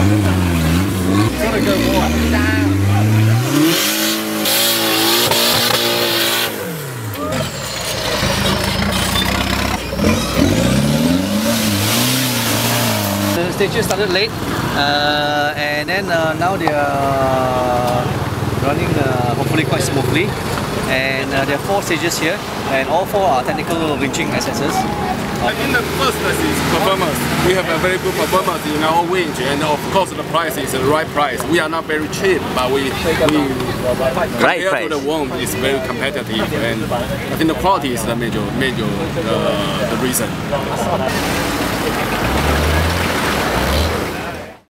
The stage they just started late, uh, and then uh, now they are running uh, hopefully quite smoothly. And uh, there are four stages here, and all four are technical winching assessors. I the first is performance. We have a very good performance in our winch, and of course the price is the right price. We are not very cheap, but we, we Right compared price. to the one is very competitive, and I think the quality is the major major uh, the reason.